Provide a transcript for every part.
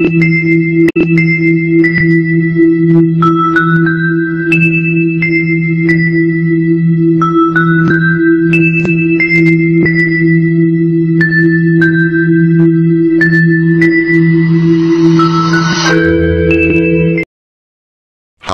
How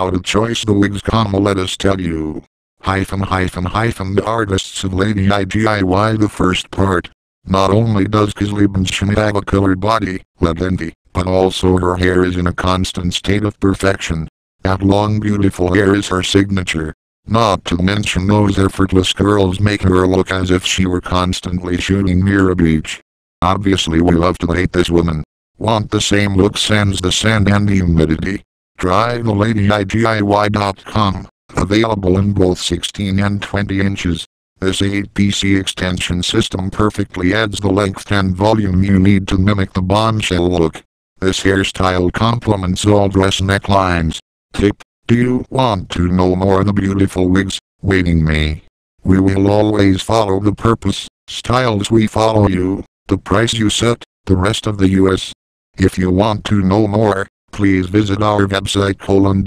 to choice the wigs comma let us tell you. Hyphen hyphen hyphen the artists of Lady I DIY the first part. Not only does Kazliebenshin have a colored body, Legendi, but also her hair is in a constant state of perfection. That long beautiful hair is her signature. Not to mention those effortless curls make her look as if she were constantly shooting near a beach. Obviously we love to hate this woman. Want the same look sans the sand and the humidity? Try the LadyIDIY.com, available in both 16 and 20 inches. This 8PC extension system perfectly adds the length and volume you need to mimic the bombshell look. This hairstyle complements all dress necklines. Tip, do you want to know more the beautiful wigs, waiting me? We will always follow the purpose, styles we follow you, the price you set, the rest of the US. If you want to know more, please visit our website colon.